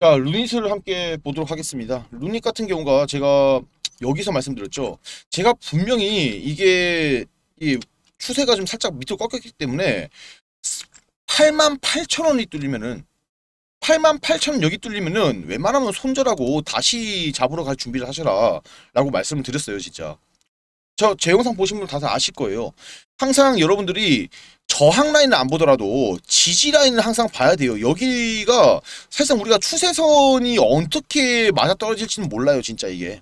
자, 루닛을 함께 보도록 하겠습니다. 루닛 같은 경우가 제가 여기서 말씀드렸죠. 제가 분명히 이게 이 추세가 좀 살짝 밑으로 꺾였기 때문에 8만 8천 원이 뚫리면은 8만 8천 원 여기 뚫리면은 웬만하면 손절하고 다시 잡으러 갈 준비를 하셔라 라고 말씀을 드렸어요 진짜 저 제 영상 보신 분들 다들 아실 거예요 항상 여러분들이 저항 라인을 안 보더라도 지지 라인을 항상 봐야 돼요. 여기가 사실상 우리가 추세선이 어떻게 맞아 떨어질지는 몰라요, 진짜 이게.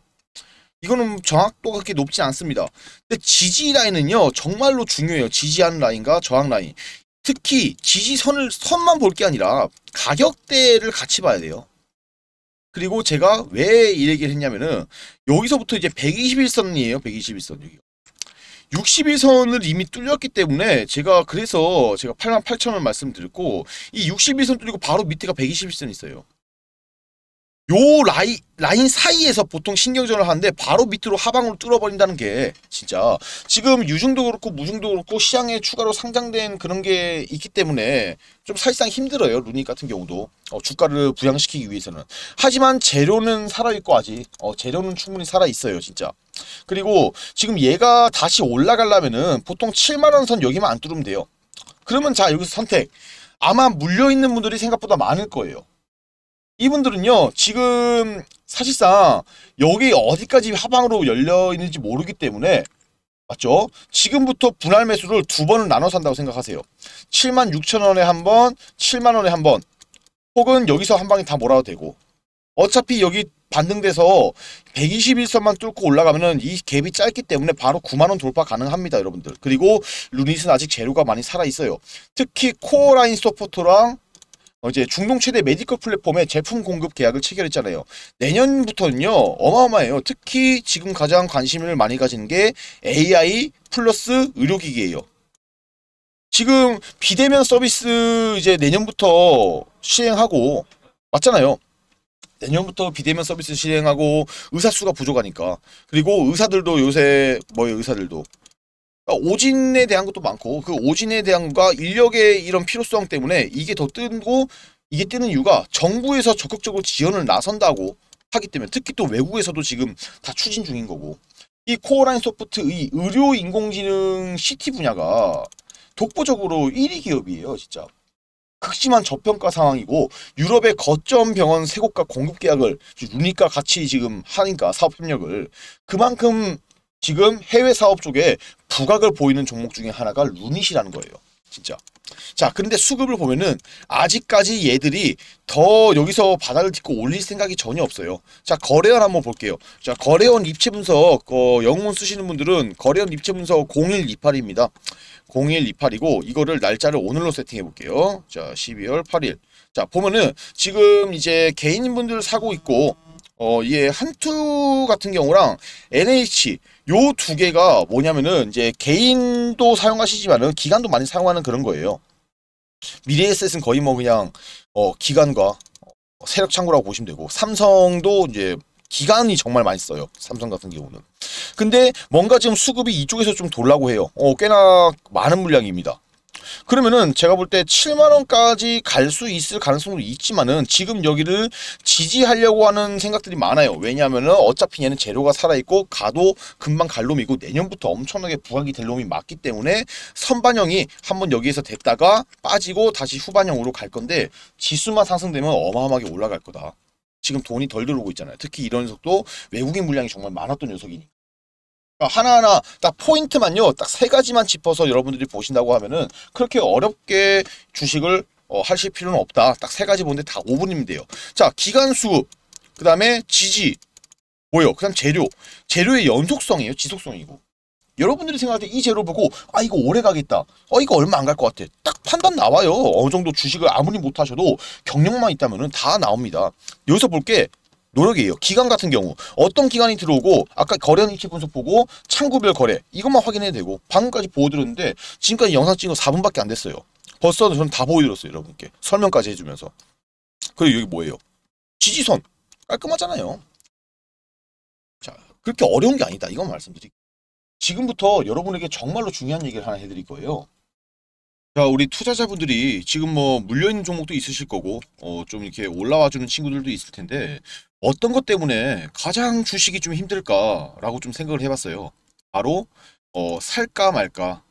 이거는 정확도가 그렇게 높지 않습니다. 근데 지지 라인은요, 정말로 중요해요. 지지하는 라인과 저항 라인. 특히 지지선을 선만 볼 게 아니라 가격대를 같이 봐야 돼요. 그리고 제가 왜 이 얘기를 했냐면은 여기서부터 이제 121선이에요. 121선 여기. 61선을 이미 뚫렸기 때문에 제가 그래서 제가 8만 8천 원 말씀드렸고 이 61선 뚫리고 바로 밑에가 121선 있어요. 요 라인 라인 사이에서 보통 신경전을 하는데 바로 밑으로 하방으로 뚫어버린다는 게 진짜. 지금 유중도 그렇고 무중도 그렇고 시장에 추가로 상장된 그런 게 있기 때문에 좀 사실상 힘들어요 루닉 같은 경우도. 어, 주가를 부양시키기 위해서는. 하지만 재료는 살아있고 아직 어, 재료는 충분히 살아있어요 진짜 그리고 지금 얘가 다시 올라가려면은 보통 7만원 선 여기만 안 뚫으면 돼요. 그러면 자 여기서 선택. 아마 물려있는 분들이 생각보다 많을 거예요. 이분들은요 지금 사실상 여기 어디까지 하방으로 열려 있는지 모르기 때문에 맞죠? 지금부터 분할 매수를 두 번을 나눠 산다고 생각하세요. 7만 6천 원에 한 번, 7만 원에 한 번, 혹은 여기서 한 방에 다 몰아도 되고. 어차피 여기 반등돼서 121선만 뚫고 올라가면은 이 갭이 짧기 때문에 바로 9만원 돌파 가능합니다 여러분들 그리고 루닛은 아직 재료가 많이 살아있어요 특히 코어라인소프트랑 어, 이제 중동 최대 메디컬 플랫폼에 제품 공급 계약을 체결했잖아요. 내년부터는요 어마어마해요. 특히 지금 가장 관심을 많이 가지는 게 AI 플러스 의료기기예요. 지금 비대면 서비스 이제 내년부터 시행하고 맞잖아요. 내년부터 비대면 서비스 시행하고 의사 수가 부족하니까. 그리고 의사들도 요새 뭐예요 의사들도. 그러니까 오진에 대한 것도 많고 그 오진에 대한과 인력의 이런 필요성 때문에 이게 더 뜨고 이게 뜨는 이유가 정부에서 적극적으로 지원을 나선다고 하기 때문에 특히 또 외국에서도 지금 다 추진 중인 거고. 이 코어라인 소프트의 의료 인공지능 CT 분야가 독보적으로 1위 기업이에요 진짜 극심한 저평가 상황이고 유럽의 거점 병원 세 곳과 공급 계약을 루니까 같이 지금 하니까 사업 협력을 그만큼 지금 해외 사업 쪽에 부각을 보이는 종목 중에 하나가 루닛이라는 거예요. 진짜. 자, 근데 수급을 보면은 아직까지 얘들이 더 여기서 바닥을 딛고 올릴 생각이 전혀 없어요. 자, 거래원 한번 볼게요. 자, 거래원 입체 분석 어, 영문 쓰시는 분들은 거래원 입체 분석 0128입니다. 0128이고 이거를 날짜를 오늘로 세팅해 볼게요. 자, 12월 8일. 자, 보면은 지금 이제 개인분들 사고 있고 어, 예, 한투 같은 경우랑 NH 요 두 개가 뭐냐면은 이제 개인도 사용하시지만은 기관도 많이 사용하는 그런 거예요. 미래에셋은 거의 뭐 그냥 어, 기관과 어, 세력 창구라고 보시면 되고 삼성도 이제 기간이 정말 많이 써요. 삼성 같은 경우는. 근데 뭔가 지금 수급이 이쪽에서 좀 돌라고 해요. 어, 꽤나 많은 물량입니다. 그러면은 제가 볼 때 7만원까지 갈 수 있을 가능성도 있지만은 지금 여기를 지지하려고 하는 생각들이 많아요. 왜냐하면은 어차피 얘는 재료가 살아있고 가도 금방 갈 놈이고 내년부터 엄청나게 부각이 될 놈이 맞기 때문에 선반영이 한번 여기에서 됐다가 빠지고 다시 후반영으로 갈 건데 지수만 상승되면 어마어마하게 올라갈 거다. 지금 돈이 덜 들어오고 있잖아요. 특히 이런 녀석도 외국인 물량이 정말 많았던 녀석이니. 아, 하나하나 딱 포인트만요. 딱 세 가지만 짚어서 여러분들이 보신다고 하면은 그렇게 어렵게 주식을 어, 하실 필요는 없다. 딱 세 가지 보는데 다 5분이면 돼요. 자, 기간수, 그 다음에 지지, 뭐요? 그 다음 재료. 재료의 연속성이에요. 지속성이고. 여러분들이 생각할 때 이 재료 보고 아 이거 오래 가겠다. 어 이거 얼마 안 갈 것 같아. 딱 판단 나와요. 어느 정도 주식을 아무리 못하셔도 경력만 있다면 다 나옵니다. 여기서 볼게 노력이에요. 기간 같은 경우 어떤 기간이 들어오고 아까 거래한 위치 분석 보고 창구별 거래 이것만 확인해도 되고 방금까지 보여드렸는데 지금까지 영상 찍은 거 4분밖에 안 됐어요. 벌써 저는 다 보여드렸어요 여러분께 설명까지 해주면서 그리고 여기 뭐예요? 지지선 깔끔하잖아요. 자 그렇게 어려운 게 아니다 이건 말씀드릴게요. 지금부터 여러분에게 정말로 중요한 얘기를 하나 해드릴 거예요. 자, 우리 투자자분들이 지금 뭐 물려있는 종목도 있으실 거고, 어, 좀 이렇게 올라와주는 친구들도 있을 텐데, 어떤 것 때문에 가장 주식이 좀 힘들까라고 좀 생각을 해봤어요. 바로, 어, 살까 말까,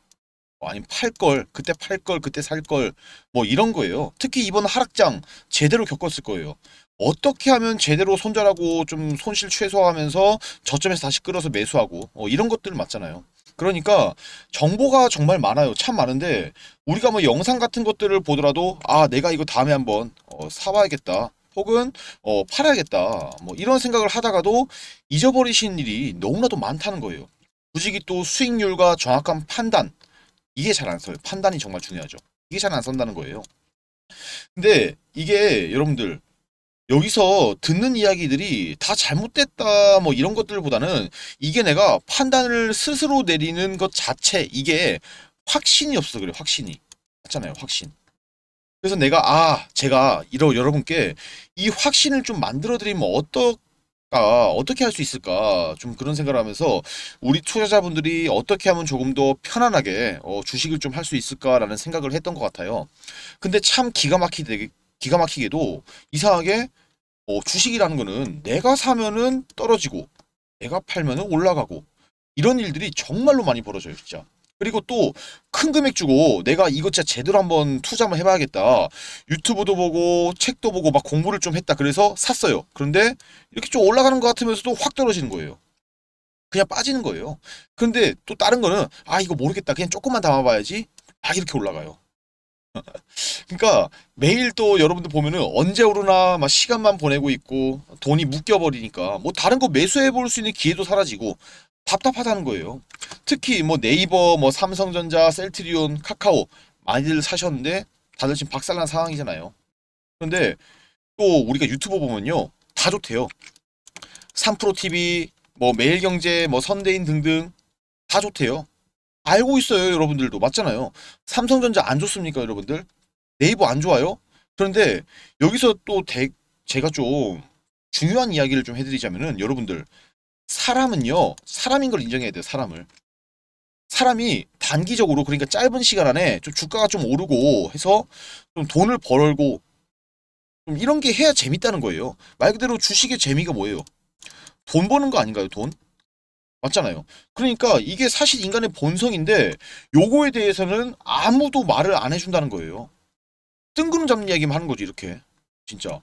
어, 아니면 팔 걸, 그때 팔 걸, 그때 살 걸, 뭐 이런 거예요. 특히 이번 하락장 제대로 겪었을 거예요. 어떻게 하면 제대로 손절하고 좀 손실 최소화하면서 저점에서 다시 끌어서 매수하고, 어, 이런 것들 맞잖아요. 그러니까 정보가 정말 많아요. 참 많은데 우리가 뭐 영상 같은 것들을 보더라도 아 내가 이거 다음에 한번 어, 사봐야겠다. 혹은 어, 팔아야겠다. 뭐 이런 생각을 하다가도 잊어버리신 일이 너무나도 많다는 거예요. 굳이 또 수익률과 정확한 판단 이게 잘 안 써요. 판단이 정말 중요하죠. 이게 잘 안 쓴다는 거예요. 근데 이게 여러분들 여기서 듣는 이야기들이 다 잘못됐다 뭐 이런 것들보다는 이게 내가 판단을 스스로 내리는 것 자체 이게 확신이 없어 그래 확신이. 맞잖아요 확신. 그래서 내가 아 제가 이러 여러분께 이 확신을 좀 만들어 드리면 어떨까 어떻게 할 수 있을까 좀 그런 생각을 하면서 우리 투자자분들이 어떻게 하면 조금 더 편안하게 어, 주식을 좀 할 수 있을까라는 생각을 했던 것 같아요. 근데 참 기가 막히게 기가 막히게도 이상하게 어, 주식이라는 거는 내가 사면은 떨어지고 내가 팔면은 올라가고 이런 일들이 정말로 많이 벌어져요 진짜. 그리고 또 큰 금액 주고 내가 이것 진짜 제대로 한번 투자 한번 해봐야겠다. 유튜브도 보고 책도 보고 막 공부를 좀 했다. 그래서 샀어요. 그런데 이렇게 좀 올라가는 것 같으면서도 확 떨어지는 거예요. 그냥 빠지는 거예요. 근데 또 다른 거는 아 이거 모르겠다. 그냥 조금만 담아봐야지. 아 이렇게 올라가요 그러니까 매일 또 여러분들 보면은 언제 오르나 막 시간만 보내고 있고 돈이 묶여버리니까 뭐 다른 거 매수해 볼 수 있는 기회도 사라지고 답답하다는 거예요. 특히 뭐 네이버, 뭐 삼성전자, 셀트리온, 카카오 많이들 사셨는데 다들 지금 박살난 상황이잖아요. 그런데 또 우리가 유튜브 보면요 다 좋대요. 3프로TV, 뭐 매일경제, 뭐 선대인 등등 다 좋대요. 알고 있어요, 여러분들도. 맞잖아요. 삼성전자 안 좋습니까, 여러분들? 네이버 안 좋아요? 그런데 여기서 또 대, 제가 좀 중요한 이야기를 좀 해드리자면은 여러분들 사람은요 사람인 걸 인정해야 돼요 사람을 사람이 단기적으로 그러니까 짧은 시간 안에 좀 주가가 좀 오르고 해서 좀 돈을 벌고 좀 이런 게 해야 재밌다는 거예요 말 그대로 주식의 재미가 뭐예요 돈 버는 거 아닌가요 돈 맞잖아요. 그러니까 이게 사실 인간의 본성인데 요거에 대해서는 아무도 말을 안 해준다는 거예요. 뜬구름 잡는 이야기만 하는 거지 이렇게 진짜.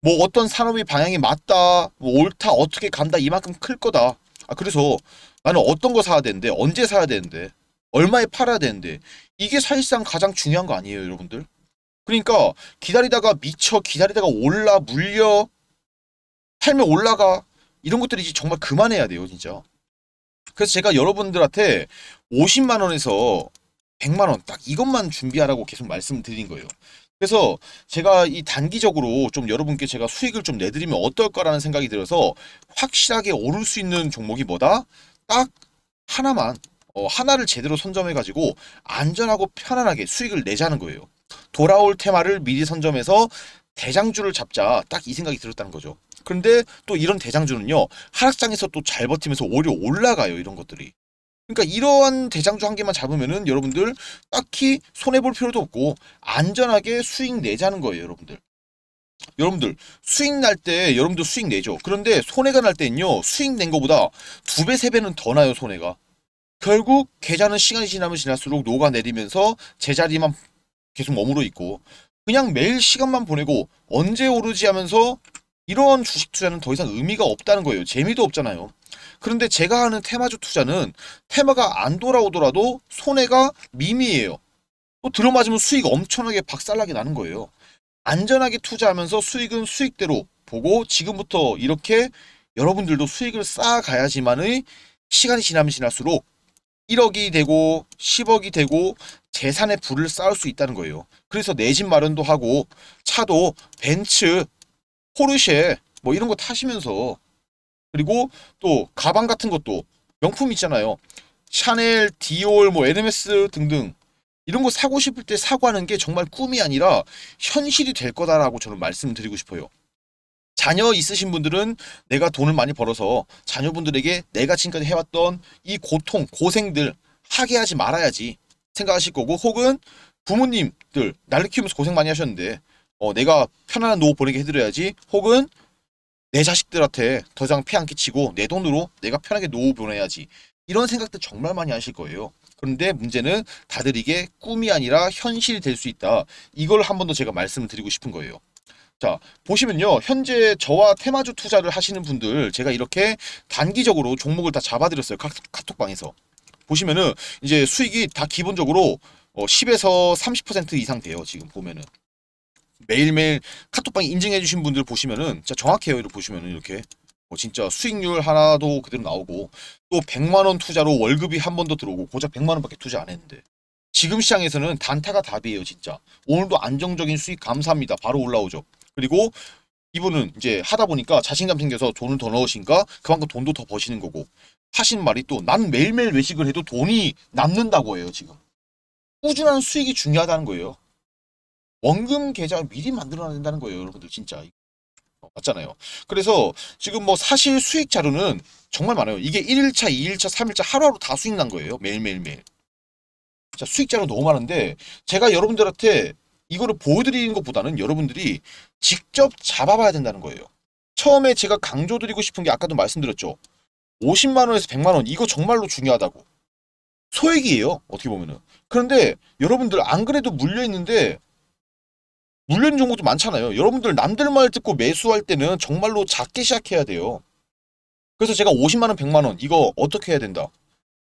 뭐 어떤 산업의 방향이 맞다, 뭐 옳다, 어떻게 간다 이만큼 클 거다. 아 그래서 나는 어떤 거 사야 되는데 언제 사야 되는데 얼마에 팔아야 되는데 이게 사실상 가장 중요한 거 아니에요 여러분들? 그러니까 기다리다가 미쳐 기다리다가 올라 물려 팔면 올라가 이런 것들이 정말 그만해야 돼요 진짜. 그래서 제가 여러분들한테 50만 원에서 100만 원 딱 이것만 준비하라고 계속 말씀을 드린 거예요. 그래서 제가 이 단기적으로 좀 여러분께 제가 수익을 좀 내드리면 어떨까라는 생각이 들어서 확실하게 오를 수 있는 종목이 뭐다? 딱 하나만 어, 하나를 제대로 선점해 가지고 안전하고 편안하게 수익을 내자는 거예요. 돌아올 테마를 미리 선점해서 대장주를 잡자 딱 이 생각이 들었다는 거죠. 그런데 또 이런 대장주는요 하락장에서 또 잘 버티면서 오히려 올라가요 이런 것들이. 그러니까 이러한 대장주 한 개만 잡으면은 여러분들 딱히 손해 볼 필요도 없고 안전하게 수익 내자는 거예요 여러분들. 여러분들 수익 날 때 여러분들 수익 내죠. 그런데 손해가 날 때는요 수익 낸 거보다 두 배 세 배는 더 나요 손해가. 결국 계좌는 시간이 지나면 지날수록 녹아내리면서 제자리만 계속 머무르 있고 그냥 매일 시간만 보내고 언제 오르지 하면서 이런 주식 투자는 더 이상 의미가 없다는 거예요. 재미도 없잖아요. 그런데 제가 하는 테마주 투자는 테마가 안 돌아오더라도 손해가 미미해요. 또 들어맞으면 수익 엄청나게 박살나게 나는 거예요. 안전하게 투자하면서 수익은 수익대로 보고 지금부터 이렇게 여러분들도 수익을 쌓아가야지만의 시간이 지나면 지날수록 1억이 되고 10억이 되고 재산의 불을 쌓을 수 있다는 거예요. 그래서 내 집 마련도 하고 차도 벤츠, 포르쉐 뭐 이런 거 타시면서 그리고 또 가방 같은 것도 명품 있잖아요. 샤넬, 디올, 뭐 에르메스 등등 이런 거 사고 싶을 때 사고 하는 게 정말 꿈이 아니라 현실이 될 거다라고 저는 말씀드리고 싶어요. 자녀 있으신 분들은 내가 돈을 많이 벌어서 자녀분들에게 내가 지금까지 해왔던 이 고통, 고생들 하게 하지 말아야지 생각하실 거고 혹은 부모님들 나를 키우면서 고생 많이 하셨는데 어, 내가 편안한 노후 보내게 해드려야지 혹은 내 자식들한테 더 이상 폐안 끼치고 내 돈으로 내가 편하게 노후 보내야지 이런 생각들 정말 많이 하실 거예요. 그런데 문제는 다들 이게 꿈이 아니라 현실이 될 수 있다. 이걸 한 번 더 제가 말씀을 드리고 싶은 거예요. 자, 보시면요. 현재 저와 테마주 투자를 하시는 분들 제가 이렇게 단기적으로 종목을 다 잡아드렸어요. 카, 카톡방에서. 보시면은 이제 수익이 다 기본적으로 어, 10에서 30% 이상 돼요. 지금 보면은. 매일매일 카톡방 인증해 주신 분들 보시면은 진짜 정확해요. 이렇게 보시면은 이렇게 어, 진짜 수익률 하나도 그대로 나오고 또 100만 원 투자로 월급이 한 번 더 들어오고 고작 100만 원밖에 투자 안 했는데 지금 시장에서는 단타가 답이에요, 진짜. 오늘도 안정적인 수익 감사합니다. 바로 올라오죠. 그리고 이분은 이제 하다 보니까 자신감 생겨서 돈을 더 넣으신가 그만큼 돈도 더 버시는 거고 하신 말이 또 난 매일매일 외식을 해도 돈이 남는다고 해요, 지금. 꾸준한 수익이 중요하다는 거예요. 원금 계좌 미리 만들어놔야 된다는 거예요, 여러분들 진짜. 어, 맞잖아요. 그래서 지금 뭐 사실 수익 자료는 정말 많아요. 이게 1일차, 2일차, 3일차 하루하루 다 수익 난 거예요. 매일매일매일. 자, 수익 자료 너무 많은데 제가 여러분들한테 이거를 보여드리는 것보다는 여러분들이 직접 잡아봐야 된다는 거예요. 처음에 제가 강조드리고 싶은 게 아까도 말씀드렸죠. 50만 원에서 100만 원 이거 정말로 중요하다고. 소액이에요. 어떻게 보면은. 그런데 여러분들 안 그래도 물려 있는데 물려 있는 종목도 많잖아요. 여러분들 남들 말 듣고 매수할 때는 정말로 작게 시작해야 돼요. 그래서 제가 50만 원, 100만 원 이거 어떻게 해야 된다?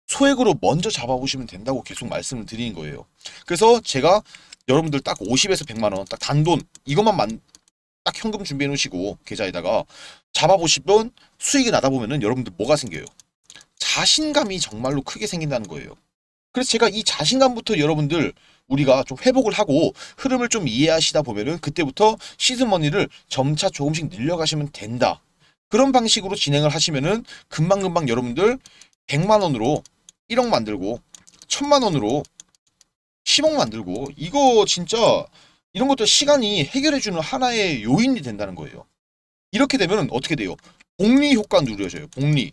소액으로 먼저 잡아보시면 된다고 계속 말씀을 드리는 거예요. 그래서 제가 여러분들 딱 50에서 100만 원, 딱 단돈 이것만 만, 딱 현금 준비해 놓으시고 계좌에다가 잡아보시면 수익이 나다 보면은 여러분들 뭐가 생겨요? 자신감이 정말로 크게 생긴다는 거예요. 그래서 제가 이 자신감부터 여러분들 우리가 좀 회복을 하고 흐름을 좀 이해하시다 보면은 그때부터 시드머니를 점차 조금씩 늘려가시면 된다. 그런 방식으로 진행을 하시면은 금방금방 여러분들 100만 원으로 1억 만들고 1000만 원으로 10억 만들고 이거 진짜 이런 것들 시간이 해결해주는 하나의 요인이 된다는 거예요. 이렇게 되면 어떻게 돼요? 복리 효과 누려져요. 복리.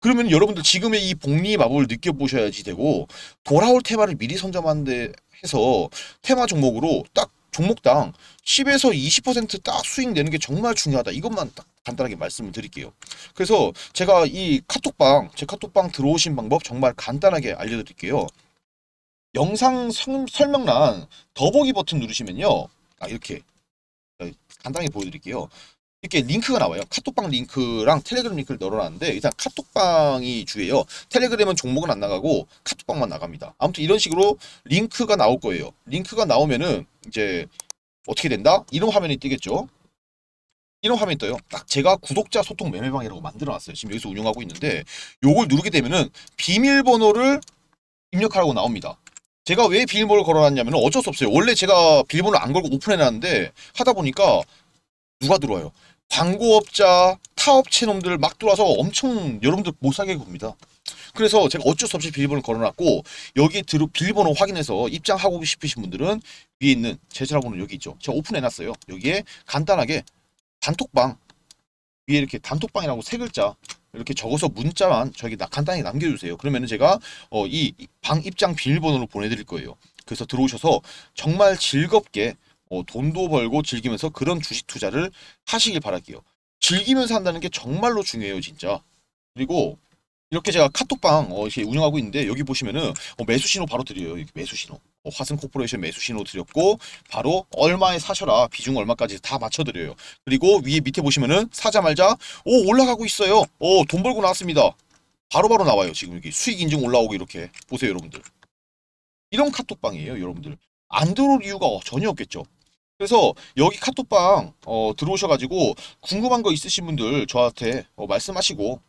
그러면 여러분들 지금의 이 복리 마법을 느껴보셔야지 되고 돌아올 테마를 미리 선점하는데 해서 테마 종목으로 딱 종목당 10에서 20%딱 수익 내는 게 정말 중요하다. 이것만 딱 간단하게 말씀을 드릴게요. 그래서 제가 이 카톡방, 제 카톡방 들어오신 방법 정말 간단하게 알려드릴게요. 영상 성- 설명란 더보기 버튼 누르시면요. 아, 이렇게 간단하게 보여드릴게요. 이렇게 링크가 나와요. 카톡방 링크랑 텔레그램 링크를 넣어놨는데 일단 카톡방이 주예요. 텔레그램은 종목은 안 나가고 카톡방만 나갑니다. 아무튼 이런 식으로 링크가 나올 거예요. 링크가 나오면은 이제 어떻게 된다? 이런 화면이 뜨겠죠. 이런 화면이 떠요. 딱 제가 구독자 소통 매매방이라고 만들어놨어요. 지금 여기서 운영하고 있는데 요걸 누르게 되면은 비밀번호를 입력하라고 나옵니다. 제가 왜 비밀번호를 걸어놨냐면 어쩔 수 없어요. 원래 제가 비밀번호를 안 걸고 오픈해놨는데 하다 보니까 누가 들어와요? 광고업자, 타업체 놈들 막 들어와서 엄청 여러분들 못 사게 굽니다. 그래서 제가 어쩔 수 없이 비밀번호를 걸어놨고 여기 들어 비밀번호 확인해서 입장하고 싶으신 분들은 위에 있는 제 전화번호 여기 있죠. 제가 오픈해놨어요. 여기에 간단하게 단톡방 위에 이렇게 단톡방이라고 세 글자 이렇게 적어서 문자만 저에게 나- 간단히 남겨주세요. 그러면 은 제가 어, 이 방 입장 비밀번호를 보내드릴 거예요. 그래서 들어오셔서 정말 즐겁게 어, 돈도 벌고 즐기면서 그런 주식 투자를 하시길 바랄게요. 즐기면서 한다는 게 정말로 중요해요, 진짜. 그리고 이렇게 제가 카톡방 어, 이렇게 운영하고 있는데 여기 보시면은 어, 매수 신호 바로 드려요. 매수 신호. 어, 화승 코퍼레이션 매수 신호 드렸고 바로 얼마에 사셔라 비중 얼마까지 다 맞춰드려요. 그리고 위에 밑에 보시면은 사자말자 오 올라가고 있어요. 오 돈 벌고 나왔습니다. 바로 바로 나와요. 지금 여기 수익 인증 올라오고 이렇게 보세요, 여러분들. 이런 카톡방이에요, 여러분들. 안 들어올 이유가 전혀 없겠죠. 그래서 여기 카톡방 어, 들어오셔가지고 궁금한 거 있으신 분들 저한테 어, 말씀하시고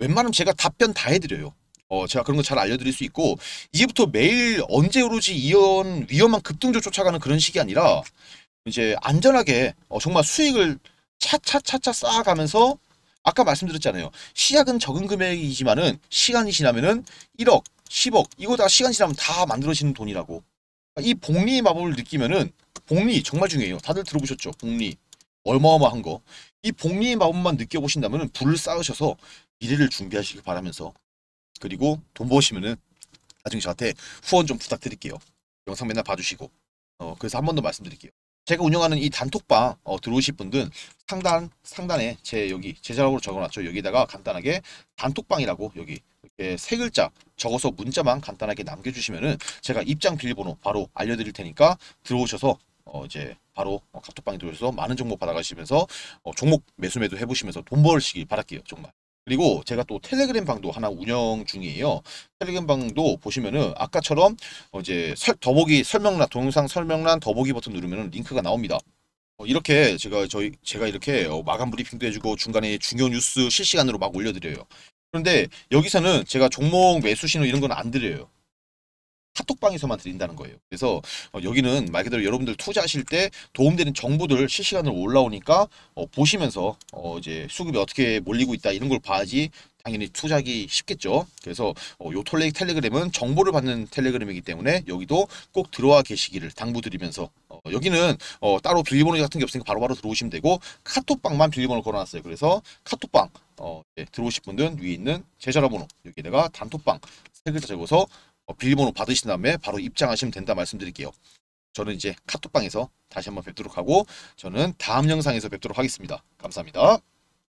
웬만하면 제가 답변 다 해드려요. 어, 제가 그런 거 잘 알려드릴 수 있고 이제부터 매일 언제 오르지 이런 위험한 급등조 쫓아가는 그런 식이 아니라 이제 안전하게 어, 정말 수익을 차차차차 쌓아가면서 아까 말씀드렸잖아요. 시작은 적은 금액이지만은 시간이 지나면은 1억, 10억 이거 다 시간 지나면 다 만들어지는 돈이라고. 이 복리 마법을 느끼면은 복리 정말 중요해요. 다들 들어보셨죠? 복리 어마어마한 거. 이 복리의 마법만 느껴보신다면은 불을 쌓으셔서 미래를 준비하시길 바라면서 그리고 돈 버시면은 나중에 저한테 후원 좀 부탁드릴게요. 영상 맨날 봐주시고 어, 그래서 한 번 더 말씀드릴게요. 제가 운영하는 이 단톡방 어, 들어오실 분들은 상단 상단에 제 여기 제자락으로 적어놨죠. 여기다가 간단하게 단톡방이라고 여기 이렇게 세 글자 적어서 문자만 간단하게 남겨주시면은 제가 입장 비밀번호 바로 알려드릴 테니까 들어오셔서 어, 이제 바로 어, 카톡방에 들어오셔서 많은 정보 받아가시면서 어, 종목 매수 매도 해보시면서 돈 벌시길 바랄게요 정말. 그리고 제가 또 텔레그램 방도 하나 운영 중이에요. 텔레그램 방도 보시면은 아까처럼 어 이제 설, 더보기 설명란 동영상 설명란 더보기 버튼 누르면은 링크가 나옵니다. 어 이렇게 제가 저희 제가 이렇게 어 마감 브리핑도 해주고 중간에 중요 뉴스 실시간으로 막 올려드려요. 그런데 여기서는 제가 종목 매수 신호 이런 건 안 드려요. 카톡방에서만 드린다는 거예요. 그래서 어, 여기는 말 그대로 여러분들 투자하실 때 도움되는 정보들 실시간으로 올라오니까 어, 보시면서 어, 이제 수급이 어떻게 몰리고 있다 이런 걸 봐야지 당연히 투자하기 쉽겠죠. 그래서 어, 요 톨레 텔레그램은 정보를 받는 텔레그램이기 때문에 여기도 꼭 들어와 계시기를 당부드리면서 어, 여기는 어, 따로 비밀번호 같은 게 없으니까 바로바로 들어오시면 되고 카톡방만 비밀번호 걸어놨어요. 그래서 카톡방 어, 네, 들어오실 분들은 위에 있는 제 전화번호 여기다가 단톡방 세 글자 적어서 어, 비밀번호 받으신 다음에 바로 입장하시면 된다 말씀드릴게요. 저는 이제 카톡방에서 다시 한번 뵙도록 하고 저는 다음 영상에서 뵙도록 하겠습니다. 감사합니다.